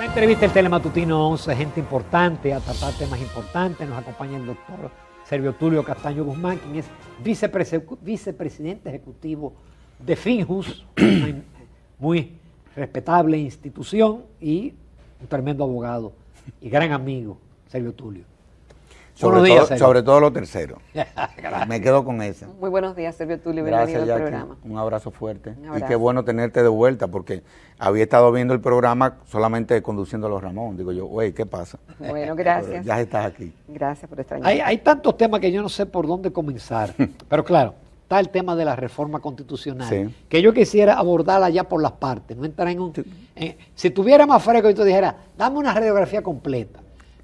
La entrevista del Telematutino 11, gente importante, a tratar temas importantes. Nos acompaña el doctor Servio Tulio Castaño Guzmán, quien es vicepresidente ejecutivo de Finjus, una muy respetable institución y un tremendo abogado y gran amigo, Servio Tulio. Sobre, todo, lo tercero. Me quedo con eso. Muy buenos días, Sergio Tulio. Bienvenido al programa. Un abrazo fuerte. Y qué bueno tenerte de vuelta, porque había estado viendo el programa solamente conduciendo a los Ramón. Digo yo, güey, ¿qué pasa? Bueno, gracias. ya estás aquí. Gracias por estar hay, hay tantos temas que yo no sé por dónde comenzar. pero claro, está el tema de la reforma constitucional, que yo quisiera abordarla ya por las partes, no entrar en un... si tuviera más fresco y tú dijeras, dame una radiografía completa.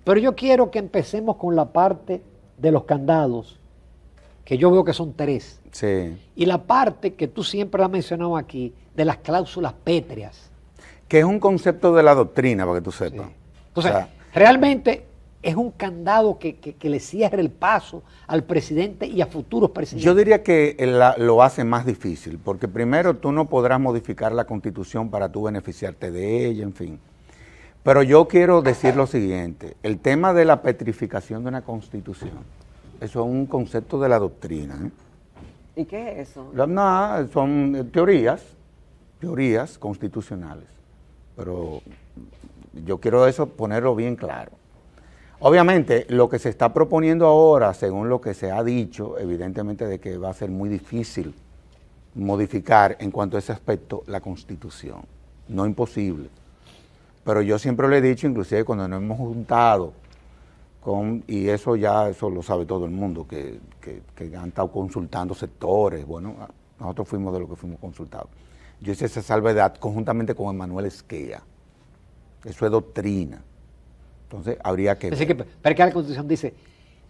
Pero yo quiero que empecemos con la parte de los candados, que yo veo que son tres. Sí. Y la parte que tú siempre has mencionado aquí, de las cláusulas pétreas. Que es un concepto de la doctrina, para que tú sepas. Entonces, realmente es un candado que, le cierre el paso al presidente y a futuros presidentes. Yo diría que lo hace más difícil, porque primero tú no podrás modificar la constitución para tú beneficiarte de ella, en fin. Pero yo quiero decir lo siguiente, el tema de la petrificación de una constitución, eso es un concepto de la doctrina. ¿eh? ¿Y qué es eso? No, son teorías, teorías constitucionales, pero yo quiero eso ponerlo bien claro. Obviamente, lo que se está proponiendo ahora, según lo que se ha dicho, evidentemente de que va a ser muy difícil modificar en cuanto a ese aspecto la constitución, no imposible. Pero yo siempre le he dicho, inclusive cuando nos hemos juntado con, y eso ya eso lo sabe todo el mundo, que, han estado consultando sectores, bueno, nosotros fuimos de lo que fuimos consultados. Yo hice esa salvedad conjuntamente con Emanuel Esquea. Eso es doctrina. Entonces habría que... que, pero que la Constitución dice,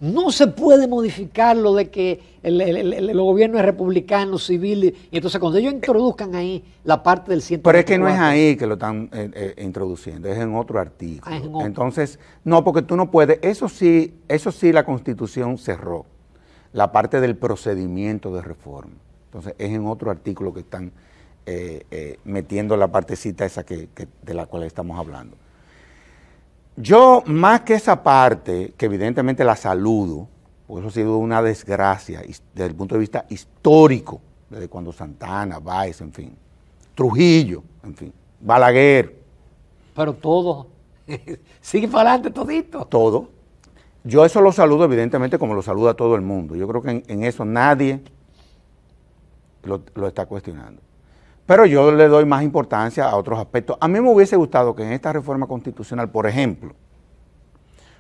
no se puede modificar lo de que el, gobierno es republicano, civil, y entonces cuando ellos introduzcan ahí la parte del 100 Pero es que no es ahí que lo están eh, eh, introduciendo, es en otro artículo. Ah, entonces, no, porque tú no puedes, eso sí, eso sí la Constitución cerró, la parte del procedimiento de reforma. Entonces, es en otro artículo que están eh, metiendo la partecita esa que, de la cual estamos hablando. Yo, más que esa parte, que evidentemente la saludo, porque eso ha sido una desgracia desde el punto de vista histórico, desde cuando Santana, Báez, en fin, Trujillo, en fin, Balaguer. Pero todo, sigue para adelante todito. Todo. Yo eso lo saludo evidentemente como lo saluda todo el mundo. Yo creo que en, eso nadie lo está cuestionando. Pero yo le doy más importancia a otros aspectos. A mí me hubiese gustado que en esta reforma constitucional, por ejemplo,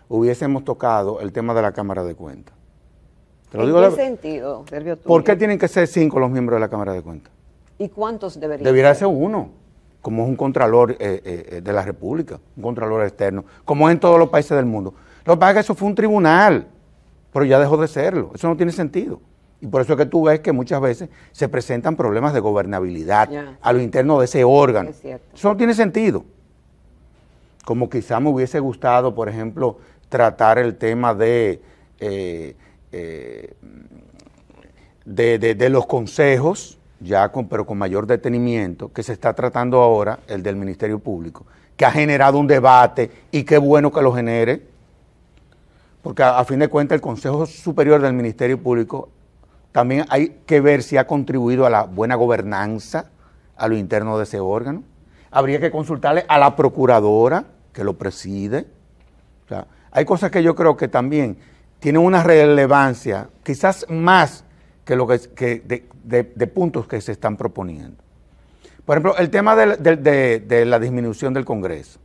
hubiésemos tocado el tema de la Cámara de Cuentas. ¿En qué sentido, Sergio ¿Por qué tienen que ser cinco los miembros de la Cámara de Cuentas? ¿Y cuántos deberían Debería ser uno, como es un contralor eh, eh, eh, de la República, un contralor externo, como es en todos los países del mundo. Lo que pasa es que eso fue un tribunal, pero ya dejó de serlo. Eso no tiene sentido. Y por eso es que tú ves que muchas veces se presentan problemas de gobernabilidad a lo interno de ese órgano. eso no tiene sentido. Como quizá me hubiese gustado, por ejemplo, tratar el tema de, eh, eh, de, los consejos, ya con, pero con mayor detenimiento, que se está tratando ahora, el del Ministerio Público, que ha generado un debate y qué bueno que lo genere, porque a fin de cuentas el Consejo Superior del Ministerio Público también hay que ver si ha contribuido a la buena gobernanza a lo interno de ese órgano. Habría que consultarle a la procuradora que lo preside. O sea, hay cosas que yo creo que también tienen una relevancia, quizás más que lo que, de, puntos que se están proponiendo. Por ejemplo, el tema de, la disminución del Congreso.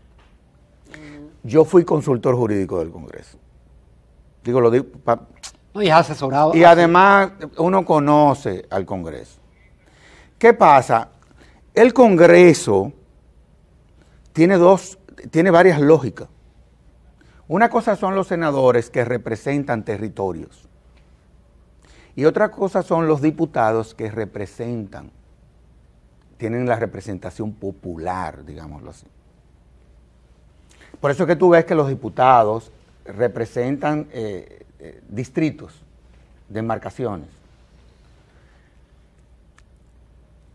Yo fui consultor jurídico del Congreso. Digo, lo digo, y asesorado. Y además uno conoce al Congreso. ¿Qué pasa? El Congreso tiene dos, tiene varias lógicas. Una cosa son los senadores que representan territorios. Y otra cosa son los diputados que representan, tienen la representación popular, digámoslo así. Por eso es que tú ves que los diputados representan eh, eh, distritos, demarcaciones.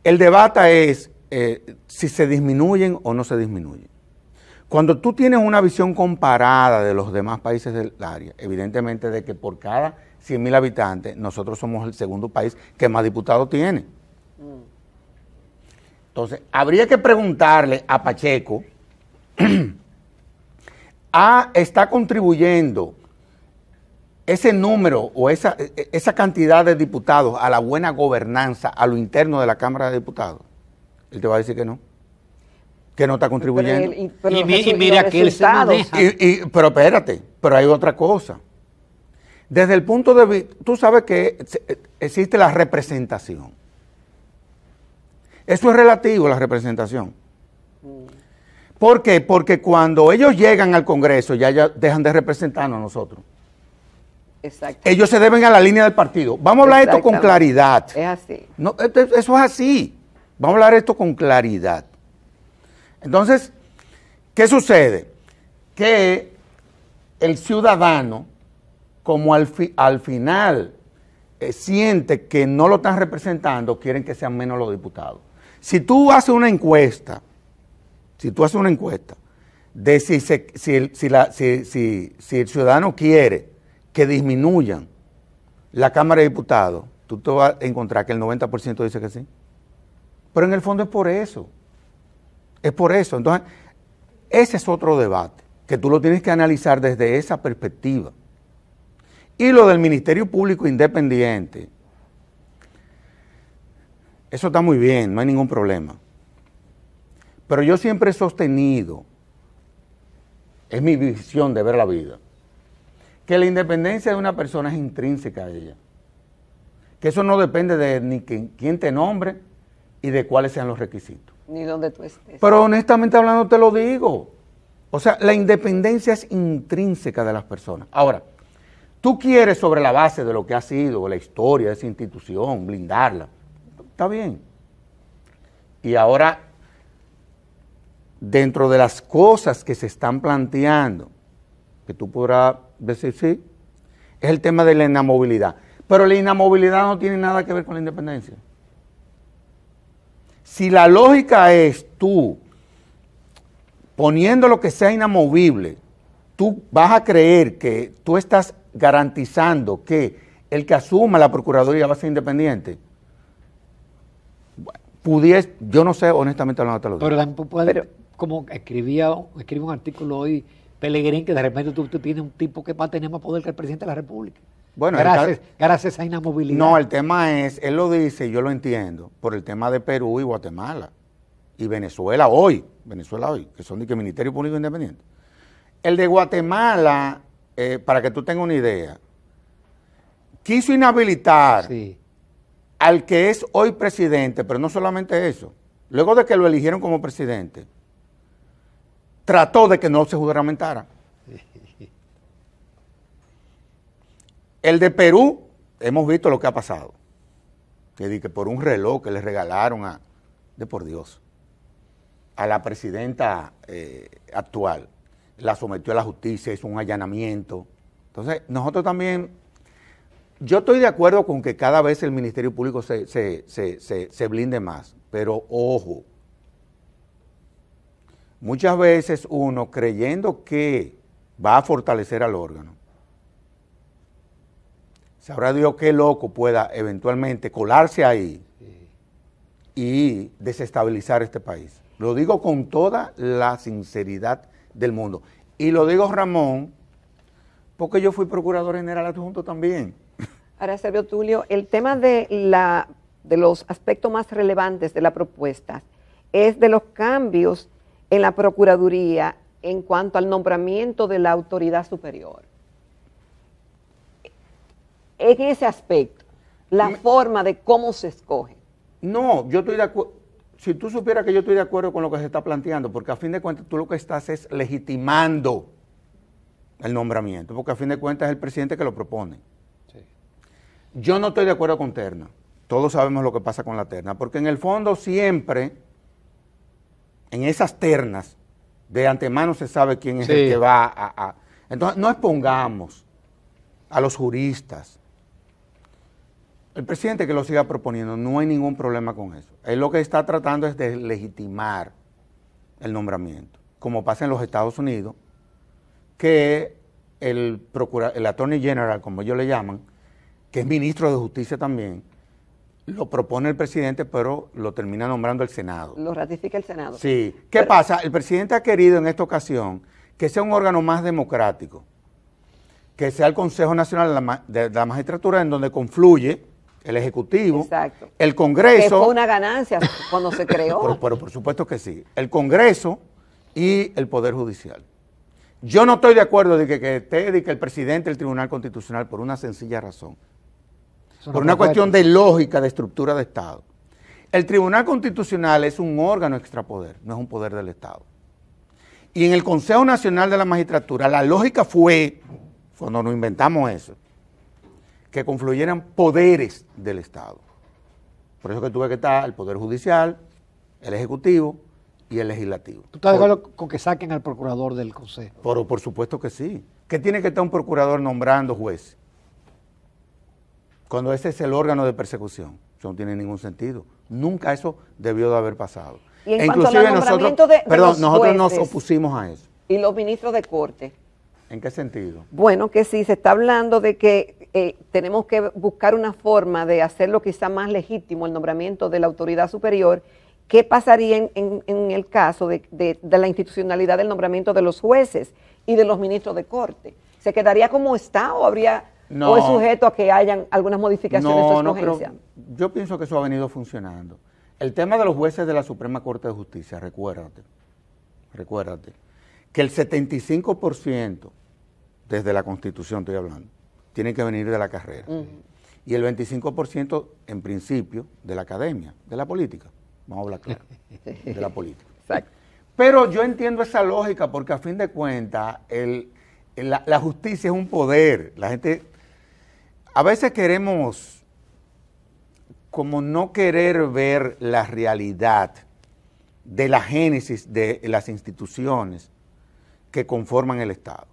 El debate es eh, si se disminuyen o no se disminuyen. Cuando tú tienes una visión comparada de los demás países del área, evidentemente de que por cada 100 mil habitantes, nosotros somos el segundo país que más diputados tiene. Entonces, habría que preguntarle a Pacheco, ¿a, ¿está contribuyendo ese número o esa, esa cantidad de diputados a la buena gobernanza, a lo interno de la Cámara de Diputados? Él te va a decir que no que no está contribuyendo. y, mira que él se maneja. pero espérate, pero hay otra cosa. Desde el punto de vista, tú sabes que existe la representación. Eso es relativo, la representación. ¿Por qué? Porque cuando ellos llegan al Congreso ya, ya dejan de representarnos a nosotros. Exacto. Ellos se deben a la línea del partido. Vamos a hablar esto con claridad. Es así. No, eso es así. Vamos a hablar esto con claridad. Entonces, ¿qué sucede? Que el ciudadano, como al, al final eh, siente que no lo están representando, quieren que sean menos los diputados. Si tú haces una encuesta, si tú haces una encuesta de si, si, el, si, el ciudadano quiere que disminuyan la Cámara de Diputados, tú te vas a encontrar que el 90% dice que sí. Pero en el fondo es por eso. Es por eso. Entonces, ese es otro debate, que tú lo tienes que analizar desde esa perspectiva. Y lo del Ministerio Público Independiente, eso está muy bien, no hay ningún problema. Pero yo siempre he sostenido, es mi visión de ver la vida, que la independencia de una persona es intrínseca a ella. Que eso no depende de ni quién te nombre y de cuáles sean los requisitos ni donde tú estés. Pero honestamente hablando te lo digo. O sea, la independencia es intrínseca de las personas. Ahora, tú quieres sobre la base de lo que ha sido la historia de esa institución, blindarla. Está bien. Y ahora, dentro de las cosas que se están planteando, que tú podrás decir sí, es el tema de la inamovilidad. Pero la inamovilidad no tiene nada que ver con la independencia. Si la lógica es tú poniendo lo que sea inamovible, tú vas a creer que tú estás garantizando que el que asuma la Procuraduría va a ser independiente. Pudies, yo no sé, honestamente no te lo digo. Pero, puede, como escribía, escribe un artículo hoy Pellegrín, que de repente tú, tú, tienes un tipo que va a tener más poder que el presidente de la República. Bueno, gracias, gracias a inamovilidad. No, el tema es, él lo dice, yo lo entiendo, por el tema de Perú y Guatemala. Y Venezuela hoy, Venezuela hoy, que son de que Ministerio Público Independiente. El de Guatemala, eh, para que tú tengas una idea, quiso inhabilitar al que es hoy presidente, pero no solamente eso. Luego de que lo eligieron como presidente, trató de que no se juramentara. El de Perú, hemos visto lo que ha pasado. Que, que por un reloj que le regalaron a, de por Dios, a la presidenta eh, actual, la sometió a la justicia, hizo un allanamiento. Entonces, nosotros también, yo estoy de acuerdo con que cada vez el Ministerio Público se, se blinde más, pero ojo, muchas veces uno creyendo que va a fortalecer al órgano, Sabrá Dios qué loco pueda eventualmente colarse ahí y desestabilizar este país. Lo digo con toda la sinceridad del mundo. Y lo digo, Ramón, porque yo fui procurador general adjunto también. Ahora, Sergio Tulio, el tema de, la, de los aspectos más relevantes de la propuesta es de los cambios en la Procuraduría en cuanto al nombramiento de la autoridad superior en ese aspecto, la forma de cómo se escoge. No, yo estoy de acuerdo. Si tú supieras que yo estoy de acuerdo con lo que se está planteando, porque a fin de cuentas tú lo que estás es legitimando el nombramiento, porque a fin de cuentas es el presidente que lo propone. Yo no estoy de acuerdo con Terna. Todos sabemos lo que pasa con la terna, porque en el fondo siempre, en esas ternas, de antemano se sabe quién es el que va a, a... Entonces, no expongamos a los juristas, el presidente que lo siga proponiendo, no hay ningún problema con eso. Él lo que está tratando es de legitimar el nombramiento. como pasa en los Estados Unidos, que el, procura, el Attorney General, como ellos le llaman, que es ministro de Justicia también, lo propone el presidente, pero lo termina nombrando el Senado. Lo ratifica el Senado. Sí. ¿Qué pasa? El presidente ha querido en esta ocasión que sea un órgano más democrático, que sea el Consejo Nacional de la, Magistratura en donde confluye el Ejecutivo, Exacto. el Congreso. Que fue una ganancia cuando se creó. pero, por supuesto que sí. El Congreso y el Poder Judicial. Yo no estoy de acuerdo de que, que esté de que el presidente del Tribunal Constitucional por una sencilla razón por una cuestión de lógica, de estructura de Estado. El Tribunal Constitucional es un órgano extrapoder, no es un poder del Estado. Y en el Consejo Nacional de la Magistratura, la lógica fue, cuando nos inventamos eso, que confluyeran poderes del Estado. Por eso que tuve que estar el Poder Judicial, el Ejecutivo y el Legislativo. ¿Tú estás de acuerdo con que saquen al procurador del Consejo? Por, por supuesto que sí. ¿Qué tiene que estar un procurador nombrando jueces? Cuando ese es el órgano de persecución. Eso no tiene ningún sentido. Nunca eso debió de haber pasado. Y en e inclusive nosotros, de, perdón, nosotros nos opusimos a eso. Y los ministros de corte. ¿En qué sentido? Bueno, que sí, se está hablando de que eh, tenemos que buscar una forma de hacerlo quizá más legítimo el nombramiento de la autoridad superior. ¿Qué pasaría en, el caso de, de, la institucionalidad del nombramiento de los jueces y de los ministros de corte? ¿Se quedaría como está o habría ¿O es sujeto a que hayan algunas modificaciones no, no, pero Yo pienso que eso ha venido funcionando. El tema de los jueces de la Suprema Corte de Justicia, recuérdate, recuérdate, que el 75%, desde la Constitución estoy hablando, tiene que venir de la carrera. Y el 25% en principio de la academia, de la política. Vamos a hablar claro, de la política. Exacto. Pero yo entiendo esa lógica porque a fin de cuentas la, la justicia es un poder. La gente a veces queremos como no querer ver la realidad de la génesis de las instituciones que conforman el Estado.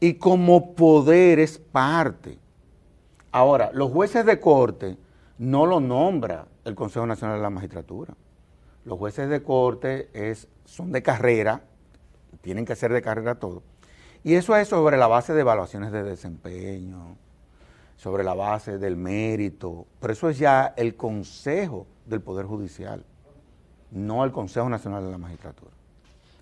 Y como poder es parte. Ahora, los jueces de corte no lo nombra el Consejo Nacional de la Magistratura. Los jueces de corte son de carrera, tienen que ser de carrera todo. Y eso es sobre la base de evaluaciones de desempeño, sobre la base del mérito, pero eso es ya el Consejo del Poder Judicial, no el Consejo Nacional de la Magistratura.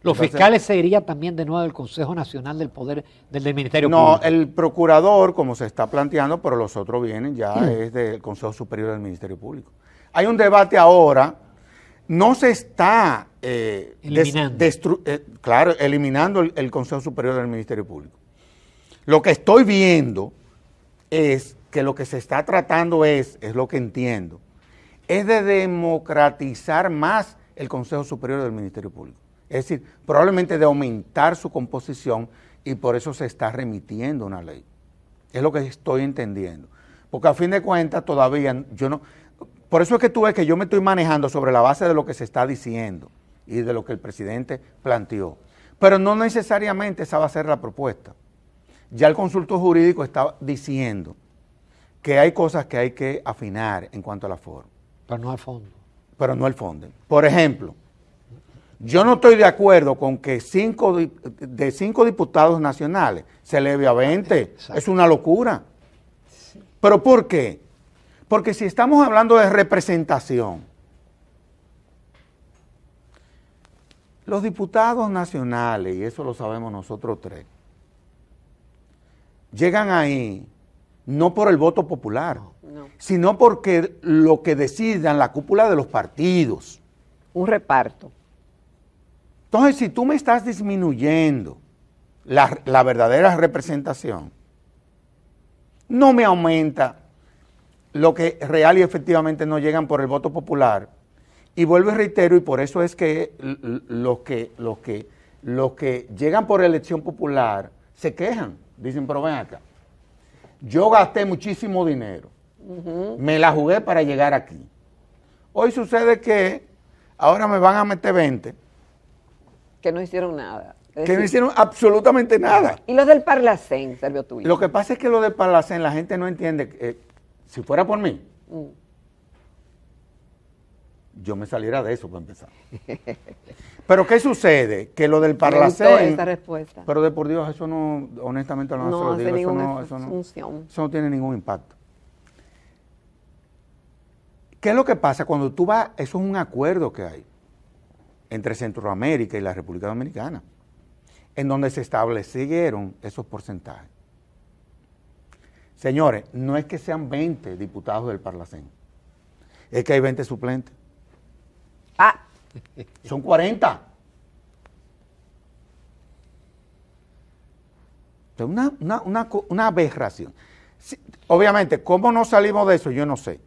¿Los fiscales se también de nuevo del Consejo Nacional del Poder del, Ministerio Público? No, el procurador, como se está planteando, pero los otros vienen ya mm. es del Consejo Superior del Ministerio Público. Hay un debate ahora, no se está eh, eliminando. Eh, claro, eliminando el Consejo Superior del Ministerio Público. Lo que estoy viendo es que lo que se está tratando es, es lo que entiendo, es de democratizar más el Consejo Superior del Ministerio Público. Es decir, probablemente de aumentar su composición y por eso se está remitiendo una ley. Es lo que estoy entendiendo. Porque a fin de cuentas todavía yo no... Por eso es que tú ves que yo me estoy manejando sobre la base de lo que se está diciendo y de lo que el presidente planteó. Pero no necesariamente esa va a ser la propuesta. Ya el consultor jurídico está diciendo que hay cosas que hay que afinar en cuanto a la forma. Pero no al fondo. Pero no al fondo. Por ejemplo, yo no estoy de acuerdo con que cinco de cinco diputados nacionales se eleve a 20. Es una locura. ¿Pero por qué? Porque si estamos hablando de representación, los diputados nacionales, y eso lo sabemos nosotros tres, llegan ahí no por el voto popular, sino porque lo que decidan la cúpula de los partidos. Un reparto. Entonces, si tú me estás disminuyendo la, la verdadera representación, no me aumenta lo que real y efectivamente no llegan por el voto popular. Y vuelvo y reitero, y por eso es que los que, los que, los que llegan por elección popular se quejan Dicen, pero ven acá. Yo gasté muchísimo dinero. Me la jugué para llegar aquí. Hoy sucede que ahora me van a meter 20. Que no hicieron nada. que no hicieron absolutamente nada. ¿Y lo del Parlacén, Servio tuyo? Lo que pasa es que lo del Parlacén la gente no entiende. Eh, si fuera por mí, mm. Yo me saliera de eso para empezar. Pero ¿qué sucede? Que lo del parlacén... esta respuesta. Pero de por Dios, eso no, honestamente no, No se lo hace digo, eso no, eso no- función. eso no tiene ningún impacto. ¿Qué es lo que pasa cuando tú vas? Eso es un acuerdo que hay entre Centroamérica y la República Dominicana, en donde se establecieron esos porcentajes. Señores, no es que sean 20 diputados del Parlacén, es que hay 20 suplentes, Ah, son 40. Es una, una, una, una aberración. Sí, obviamente, ¿cómo no salimos de eso? Yo no sé.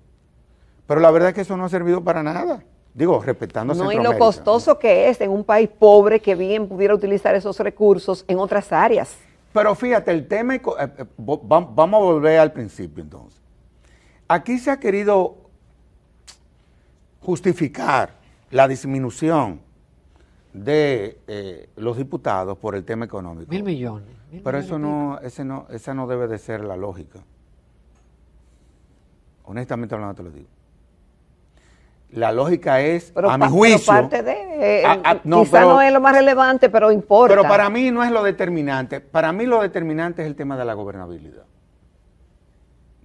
Pero la verdad es que eso no ha servido para nada. Digo, respetando no, y lo costoso que es en un país pobre que bien pudiera utilizar esos recursos en otras áreas. Pero fíjate, el tema, eh, eh, vamos a volver al principio entonces. Aquí se ha querido justificar la disminución de eh, los diputados por el tema económico. Mil millones. mil Pero millones eso no, ese no, esa no debe de ser la lógica. Honestamente hablando te lo digo. La lógica es, Pero, a mi juicio, pero parte de, eh, no, quizá pero- no es lo más relevante, pero importa. pero para mí no es lo determinante. Para mí lo determinante es el tema de la gobernabilidad.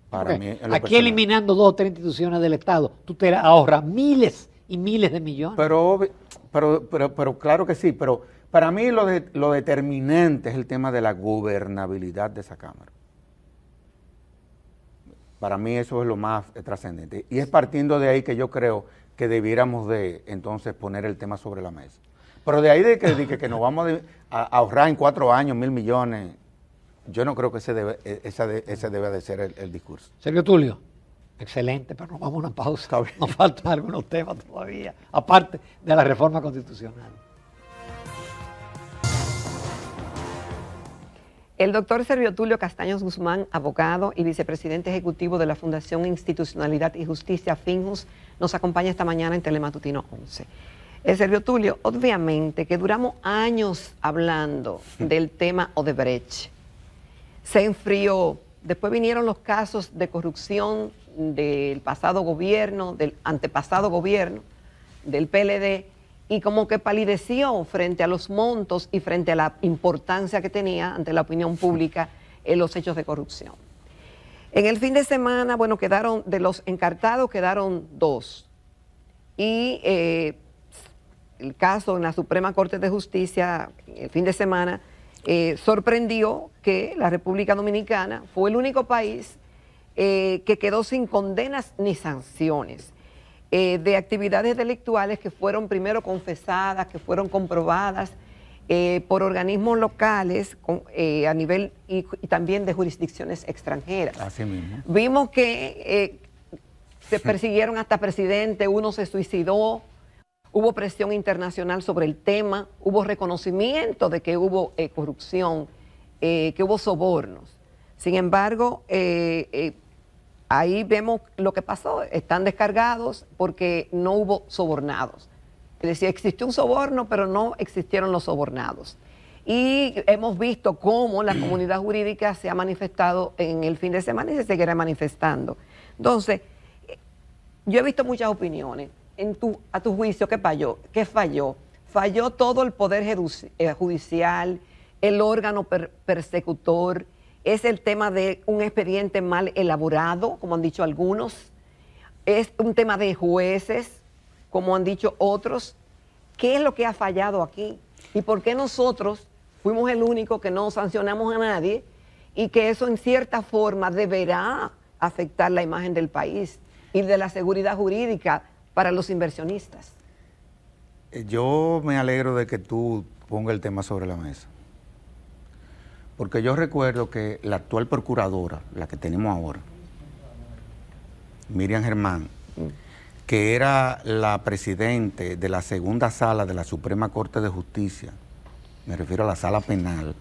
Para mí, Aquí personal. eliminando dos o tres instituciones del Estado, tú te ahorras miles y miles de millones. Pero, pero, pero, pero claro que sí, pero para mí lo, de- lo determinante es el tema de la gobernabilidad de esa Cámara. Para mí eso es lo más eh, trascendente. Y es partiendo de ahí que yo creo que debiéramos de entonces poner el tema sobre la mesa. Pero de ahí de que, de que, que nos vamos de- a, a ahorrar en cuatro años mil millones, yo no creo que ese debe, eh, esa de- ese debe de ser el, el discurso. Sergio Tulio, excelente, pero nos vamos a una pausa. Nos faltan algunos temas todavía, aparte de la reforma constitucional. El doctor Servio Tulio Castaños Guzmán, abogado y vicepresidente ejecutivo de la Fundación Institucionalidad y Justicia, FINJUS, nos acompaña esta mañana en Telematutino 11. El Servio Tulio, obviamente que duramos años hablando del tema Odebrecht. Se enfrió, después vinieron los casos de corrupción del pasado gobierno, del antepasado gobierno, del PLD, y como que palideció frente a los montos y frente a la importancia que tenía ante la opinión pública en los hechos de corrupción. En el fin de semana, bueno, quedaron, de los encartados quedaron dos. Y eh, el caso en la Suprema Corte de Justicia, el fin de semana, eh, sorprendió que la República Dominicana fue el único país eh, que quedó sin condenas ni sanciones eh, de actividades delictuales que fueron primero confesadas, que fueron comprobadas eh, por organismos locales con- a nivel y, y también de jurisdicciones extranjeras. Así mismo. Vimos que se persiguieron hasta presidente, uno se suicidó, hubo presión internacional sobre el tema, hubo reconocimiento de que hubo corrupción, que hubo sobornos. Sin embargo, eh, eh, ahí vemos lo que pasó, están descargados porque no hubo sobornados. Es decir, existió un soborno, pero no existieron los sobornados. Y hemos visto cómo la comunidad jurídica se ha manifestado en el fin de semana y se seguirá manifestando. Entonces, yo he visto muchas opiniones. En tu, a tu juicio, ¿qué falló? ¿Qué falló? Falló todo el poder eh, judicial, el órgano per- persecutor, es el tema de un expediente mal elaborado, como han dicho algunos, es un tema de jueces, como han dicho otros. ¿Qué es lo que ha fallado aquí? ¿Y por qué nosotros fuimos el único que no sancionamos a nadie y que eso en cierta forma deberá afectar la imagen del país y de la seguridad jurídica para los inversionistas? Eh, Yo me alegro de que tú pongas el tema sobre la mesa. Porque yo recuerdo que la actual procuradora, la que tenemos ahora, Miriam Germán, que era la presidente de la segunda sala de la Suprema Corte de Justicia, me refiero a la sala penal,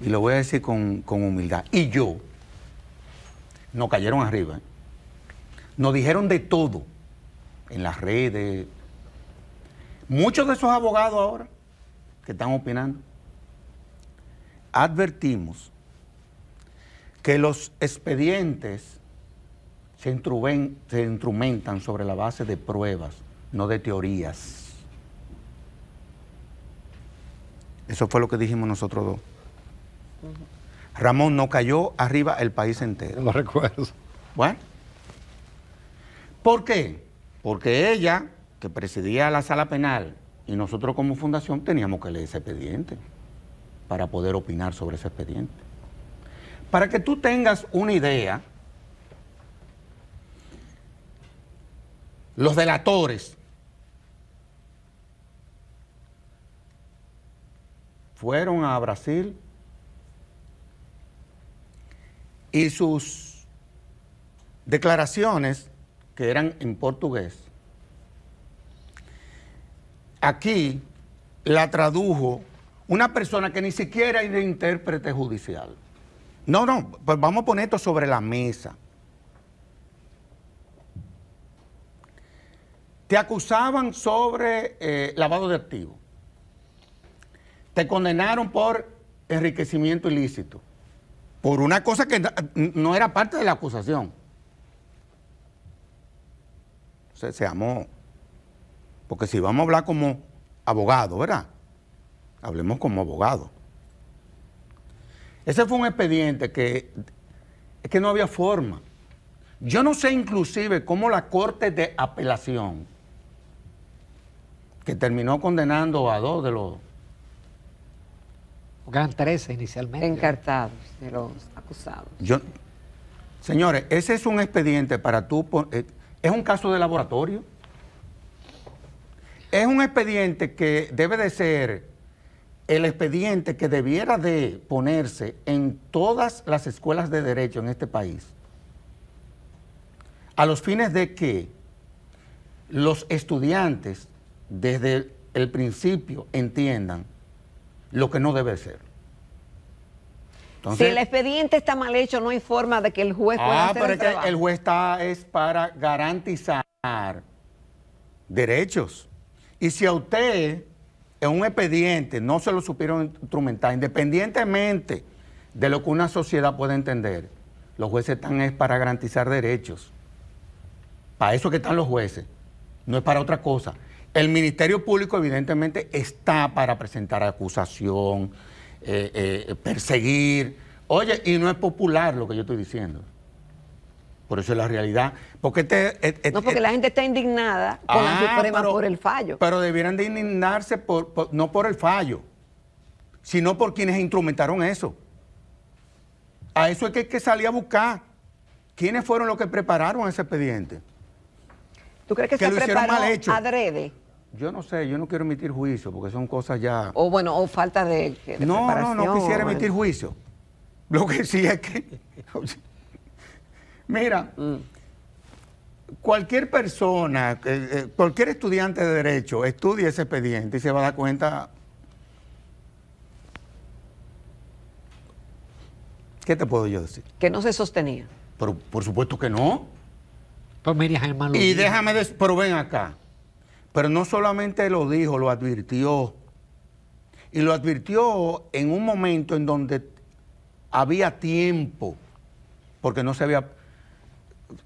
y lo voy a decir con, con humildad, y yo, nos cayeron arriba, ¿eh? nos dijeron de todo en las redes, muchos de esos abogados ahora que están opinando, advertimos que los expedientes se, instrumentan sobre la base de pruebas, no de teorías. Eso fue lo que dijimos nosotros dos. Ramón no cayó arriba el país entero. Lo recuerdo. Bueno. ¿Por qué? Porque ella, que presidía la sala penal, y nosotros como fundación teníamos que leer ese expediente para poder opinar sobre ese expediente. Para que tú tengas una idea, los delatores fueron a Brasil y sus declaraciones, que eran en portugués, aquí la tradujo una persona que ni siquiera era intérprete judicial. No, no, pues vamos a poner esto sobre la mesa. Te acusaban sobre eh, lavado de activos. Te condenaron por enriquecimiento ilícito. Por una cosa que no era parte de la acusación. Se, se amó. Porque si vamos a hablar como abogado, ¿verdad? Hablemos como abogado. Ese fue un expediente que, es que no había forma. Yo no sé inclusive cómo la Corte de Apelación, que terminó condenando a dos de los... Porque eran 13 inicialmente. Encartados de los acusados. Yo, señores, ese es un expediente para tú... Eh, es un caso de laboratorio. Es un expediente que debe de ser el expediente que debiera de ponerse en todas las escuelas de derecho en este país, a los fines de que los estudiantes desde el principio entiendan lo que no debe ser. si el expediente está mal hecho, no hay forma de que el juez pueda ah, hacer pero el es que el juez está es para garantizar derechos. Y si a usted en un expediente no se lo supieron instrumentar, independientemente de lo que una sociedad puede entender, los jueces están es para garantizar derechos. Para eso que están los jueces, no es para otra cosa. El Ministerio Público evidentemente está para presentar acusación, eh, eh, perseguir. Oye, y no es popular lo que yo estoy diciendo. Por eso es la realidad. Porque este, no, porque la gente está indignada con la ah, Suprema por el fallo. Pero debieran de indignarse por, no por el fallo, sino por quienes instrumentaron eso. A eso es que hay que salir a buscar. ¿Quiénes fueron los que prepararon ese expediente? ¿Tú crees que, se preparó mal hecho? adrede? Yo no sé, yo no quiero emitir juicio porque son cosas ya... O bueno, o falta de, no, No, no, quisiera emitir juicio. Lo que sí es que... Mira, mm. cualquier persona, eh, eh, cualquier estudiante de derecho estudia ese expediente y se va a dar cuenta. ¿Qué te puedo yo decir? Que no se sostenía. Pero, por supuesto que no. Pues mira, Germán, y déjame, decir, pero ven acá. Pero no solamente lo dijo, lo advirtió. Y lo advirtió en un momento en donde había tiempo, porque no se había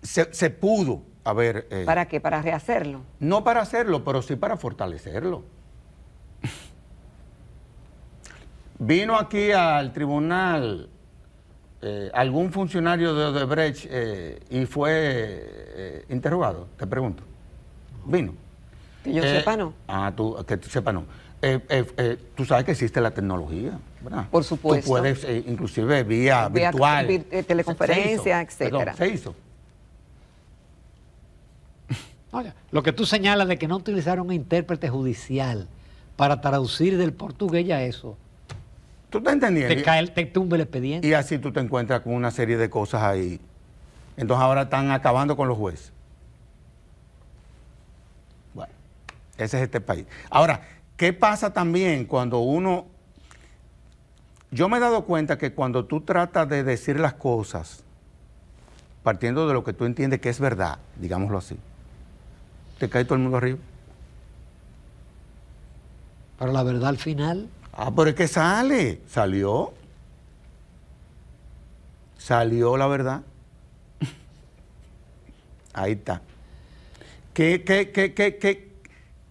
se, pudo haber... Eh, ¿Para qué? ¿Para rehacerlo? No para hacerlo, pero sí para fortalecerlo. Vino aquí al tribunal eh, algún funcionario de Odebrecht eh, y fue interrogado, te pregunto. Vino. Que yo sepa no. Ah, tú, que tú sepa no. tú sabes que existe la tecnología, ¿verdad? Por supuesto. Tú puedes, inclusive vía, virtual. teleconferencia, etcétera. se hizo. Lo que tú señalas de que no utilizaron un intérprete judicial para traducir del portugués ya eso. ¿Tú estás entendiendo? Te, cae, te tumba el expediente. Y así tú te encuentras con una serie de cosas ahí. Entonces ahora están acabando con los jueces. Bueno, ese es este país. Ahora, ¿qué pasa también cuando uno... Yo me he dado cuenta que cuando tú tratas de decir las cosas, partiendo de lo que tú entiendes que es verdad, digámoslo así, te cae todo el mundo arriba. Pero la verdad al final. Ah, pero es que sale. Salió. Salió la verdad. Ahí está. ¿Qué, qué, qué, qué,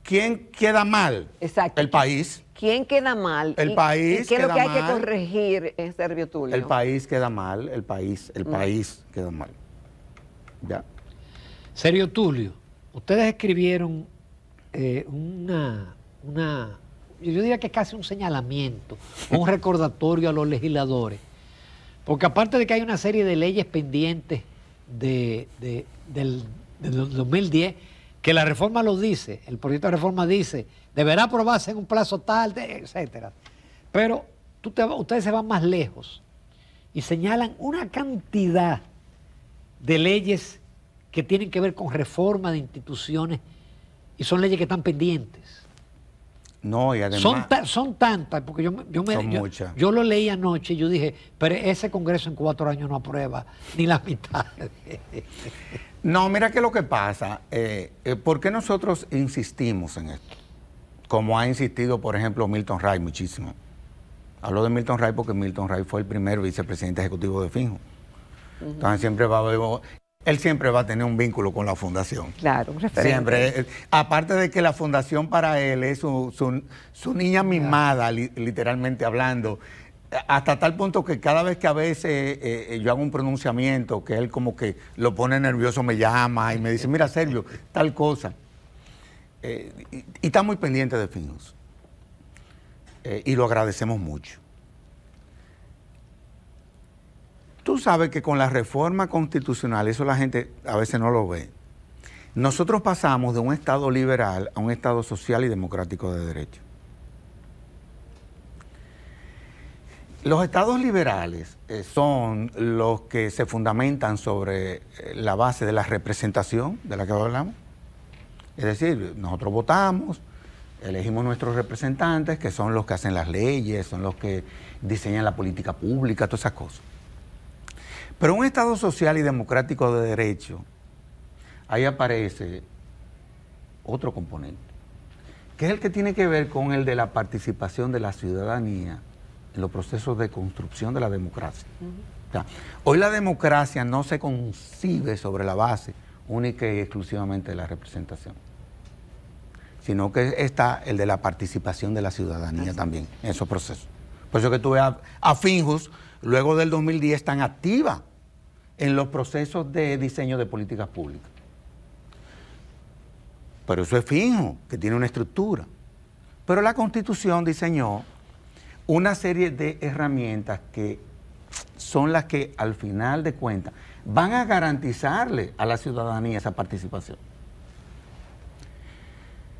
quién queda mal? Exacto. El país. ¿Quién queda mal? El país. ¿Qué es lo que hay que corregir, en Servio Tulio? El país queda mal, el país, el mm. país queda mal. Ya. Sergio Tulio, ustedes escribieron eh, una, una, yo diría que casi un señalamiento, un recordatorio a los legisladores, porque aparte de que hay una serie de leyes pendientes de, del, del 2010, que la reforma lo dice, el proyecto de reforma dice, deberá aprobarse en un plazo tal, etcétera. Pero tú ustedes se van más lejos y señalan una cantidad de leyes que tienen que ver con reforma de instituciones y son leyes que están pendientes. No, y además... Son, son tantas, porque yo, yo, me, yo, lo leí anoche y yo dije, pero ese Congreso en cuatro años no aprueba ni la mitad. no, mira que lo que pasa, eh, eh, ¿por qué nosotros insistimos en esto? Como ha insistido, por ejemplo, Milton Ray muchísimo. Hablo de Milton Ray porque Milton Ray fue el primer vicepresidente ejecutivo de Finjo. Entonces siempre va a haber él siempre va a tener un vínculo con la fundación. Claro, un referente. Siempre. Eh, aparte de que la fundación para él es su, niña mimada, literalmente hablando, hasta tal punto que cada vez que a veces eh, eh, yo hago un pronunciamiento, que él como que lo pone nervioso, me llama y me dice, mira Sergio, tal cosa. y, está muy pendiente de Finos. y lo agradecemos mucho. Tú sabes que con la reforma constitucional, eso la gente a veces no lo ve, nosotros pasamos de un Estado liberal a un Estado social y democrático de derecho. Los estados liberales eh, son los que se fundamentan sobre eh, la base de la representación de la que hablamos. Es decir, nosotros votamos, elegimos nuestros representantes, que son los que hacen las leyes, son los que diseñan la política pública, todas esas cosas. Pero un Estado social y democrático de derecho, ahí aparece otro componente, que es el que tiene que ver con el de la participación de la ciudadanía en los procesos de construcción de la democracia. hoy la democracia no se concibe sobre la base única y exclusivamente de la representación, sino que está el de la participación de la ciudadanía también en esos procesos. Por eso que tuve a, a Finjus luego del 2010 tan activa en los procesos de diseño de políticas públicas. Pero eso es fijo, que tiene una estructura. Pero la Constitución diseñó una serie de herramientas que son las que al final de cuentas van a garantizarle a la ciudadanía esa participación.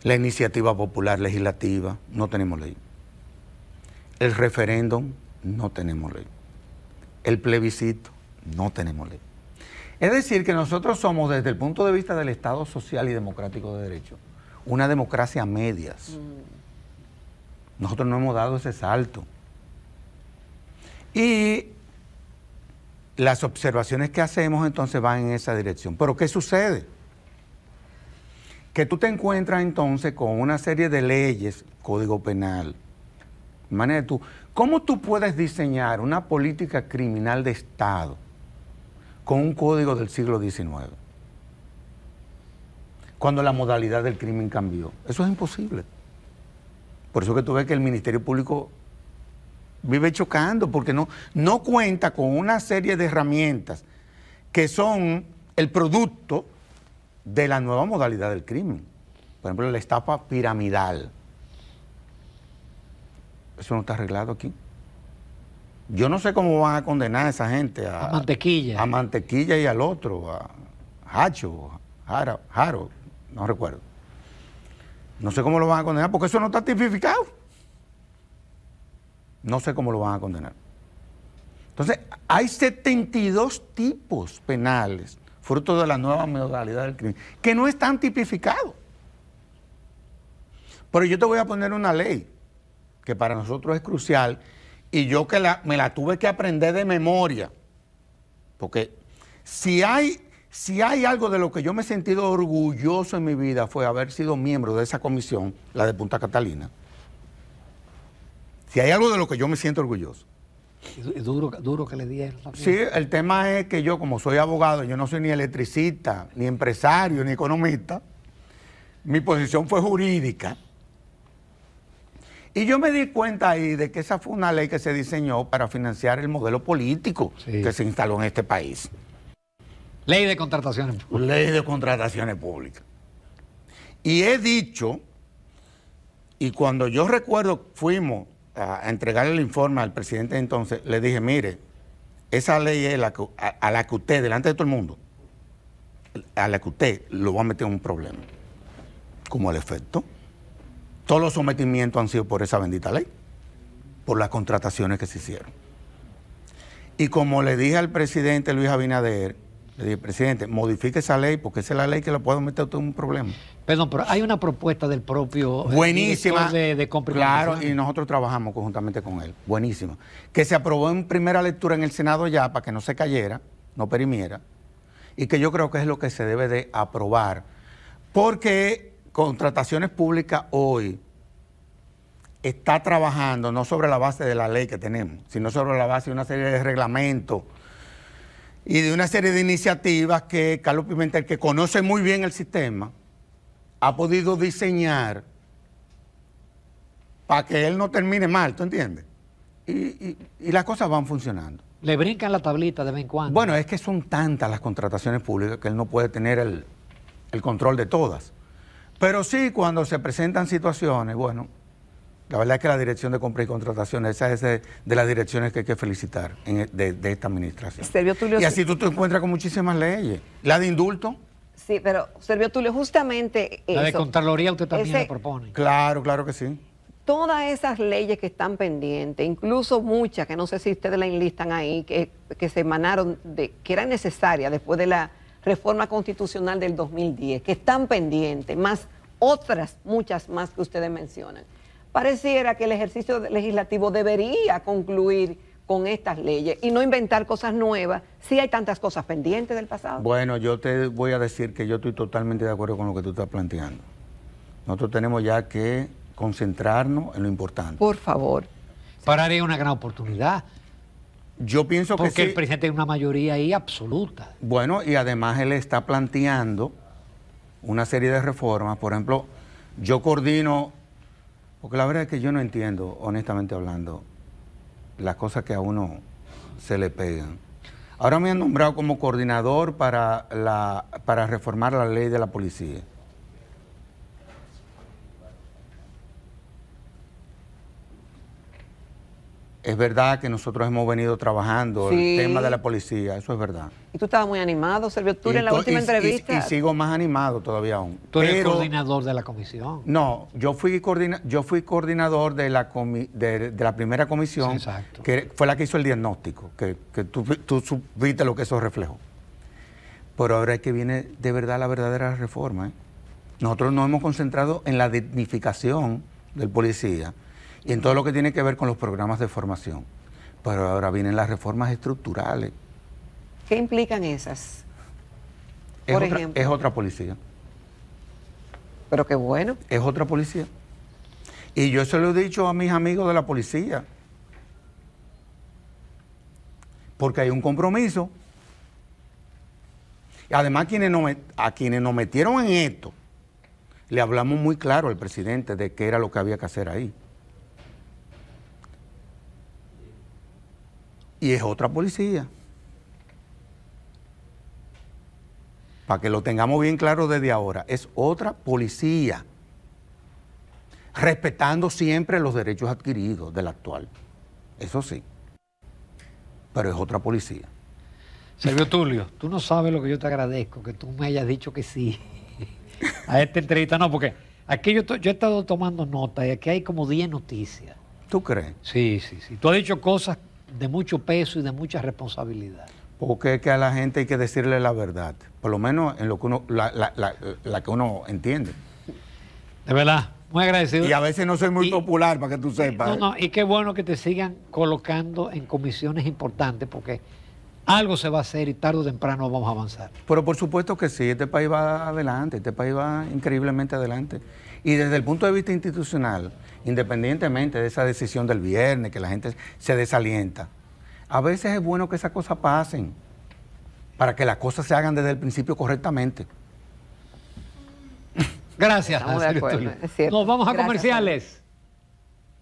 La iniciativa popular legislativa, no tenemos ley. El referéndum, no tenemos ley el plebiscito, no tenemos ley. Es decir, que nosotros somos, desde el punto de vista del Estado social y democrático de derecho, una democracia a medias. Mm. Nosotros no hemos dado ese salto. Y las observaciones que hacemos entonces van en esa dirección. Pero ¿qué sucede? Que tú te encuentras entonces con una serie de leyes, código penal, ¿Cómo tú puedes diseñar una política criminal de Estado con un código del siglo XIX? Cuando la modalidad del crimen cambió. Eso es imposible. Por eso que tú ves que el Ministerio Público vive chocando, porque no, no cuenta con una serie de herramientas que son el producto de la nueva modalidad del crimen. Por ejemplo, la estafa piramidal. Eso no está arreglado aquí. Yo no sé cómo van a condenar a esa gente. A, Mantequilla. A Mantequilla y al otro, a Hacho, Jaro, Jaro, no recuerdo. No sé cómo lo van a condenar porque eso no está tipificado. No sé cómo lo van a condenar. Entonces, hay 72 tipos penales, fruto de la nueva modalidad del crimen, que no están tipificados. Pero yo te voy a poner una ley que para nosotros es crucial, y yo que me la tuve que aprender de memoria, porque si hay, si hay algo de lo que yo me he sentido orgulloso en mi vida fue haber sido miembro de esa comisión, la de Punta Catalina. Si hay algo de lo que yo me siento orgulloso, duro, duro que le dieron. Sí, el tema es que yo, como soy abogado, yo no soy ni electricista, ni empresario, ni economista. Mi posición fue jurídica. Y yo me di cuenta ahí de que esa fue una ley que se diseñó para financiar el modelo político que se instaló en este país. Ley de contrataciones públicas. Ley de contrataciones públicas. Y he dicho, y cuando yo recuerdo fuimos a entregarle el informe al presidente entonces, le dije, mire, esa ley es la a, la que usted, delante de todo el mundo, a la que usted lo va a meter en un problema. Como el efecto. Todos los sometimientos han sido por esa bendita ley, por las contrataciones que se hicieron. Y como le dije al presidente Luis Abinader, le dije, presidente, modifique esa ley porque esa es la ley que le puede meter a usted en un problema. Perdón, pero hay una propuesta del propio eh, Buenísima. de, de Claro, y nosotros trabajamos conjuntamente con él. Buenísima. Que se aprobó en primera lectura en el Senado ya para que no se cayera, no perimiera, y que yo creo que es lo que se debe de aprobar. Porque contrataciones públicas hoy está trabajando no sobre la base de la ley que tenemos, sino sobre la base de una serie de reglamentos y de una serie de iniciativas que Carlos Pimentel, que conoce muy bien el sistema, ha podido diseñar para que él no termine mal, ¿tú entiendes? Y, las cosas van funcionando. Le brincan la tablita de vez en cuando. Bueno, es que son tantas las contrataciones públicas que él no puede tener el, el control de todas. Pero sí, cuando se presentan situaciones, bueno, la verdad es que la dirección de compra y contratación, esa es de, las direcciones que hay que felicitar e, de, esta administración. y así tú te encuentras con muchísimas leyes. La de indulto. Sí, pero Servio Tulio, justamente. La de Contraloría usted también le propone. Claro, claro que sí. Todas esas leyes que están pendientes, incluso muchas que no sé si ustedes la enlistan ahí, que, que se emanaron, de, que eran necesarias después de la reforma constitucional del 2010, que están pendientes, más otras, muchas más que ustedes mencionan pareciera que el ejercicio legislativo debería concluir con estas leyes y no inventar cosas nuevas si hay tantas cosas pendientes del pasado. Bueno, yo te voy a decir que yo estoy totalmente de acuerdo con lo que tú estás planteando. Nosotros tenemos ya que concentrarnos en lo importante. Por favor. Para es una gran oportunidad. Yo pienso que sí. el presidente tiene una mayoría ahí absoluta. Bueno, y además él está planteando una serie de reformas. Por ejemplo, yo coordino porque la verdad es que yo no entiendo, honestamente hablando, las cosas que a uno se le pegan. Ahora me han nombrado como coordinador para, la, para reformar la ley de la policía. Es verdad que nosotros hemos venido trabajando el tema de la policía, eso es verdad. Y tú estabas muy animado, Servio Tú en la última entrevista. Y, sigo más animado todavía aún. Tú eres coordinador de la comisión. No, yo fui, yo fui coordinador de la, de, la primera comisión, que fue la que hizo el diagnóstico, que, tú, tú supiste lo que eso reflejó. Pero ahora es que viene de verdad la verdadera reforma. ¿eh? Nosotros nos hemos concentrado en la dignificación del policía y en todo lo que tiene que ver con los programas de formación. Pero ahora vienen las reformas estructurales. ¿Qué implican esas? Por es, ejemplo. Otra, es otra policía. Pero qué bueno. Es otra policía. Y yo se lo he dicho a mis amigos de la policía. Porque hay un compromiso. Y además, quienes a quienes nos metieron en esto, le hablamos muy claro al presidente de qué era lo que había que hacer ahí. Y es otra policía. Para que lo tengamos bien claro desde ahora, es otra policía, respetando siempre los derechos adquiridos del actual. Eso sí, pero es otra policía. Sergio Tulio, tú no sabes lo que yo te agradezco, que tú me hayas dicho que sí a esta entrevista. No, porque aquí yo, yo he estado tomando nota y aquí hay como 10 noticias. ¿Tú crees? Sí, sí, sí. Tú has dicho cosas de mucho peso y de mucha responsabilidad. Porque es que a la gente hay que decirle la verdad, por lo menos en lo que uno, la, que uno entiende. De verdad, muy agradecido. Y a veces no soy muy popular, para que tú sepas. No, no, y qué bueno que te sigan colocando en comisiones importantes, porque algo se va a hacer y tarde o temprano vamos a avanzar. Pero por supuesto que sí, este país va adelante, este país va increíblemente adelante. Y desde el punto de vista institucional, independientemente de esa decisión del viernes, que la gente se desalienta, A veces es bueno que esas cosas pasen para que las cosas se hagan desde el principio correctamente. Gracias. Nos vamos a comerciales.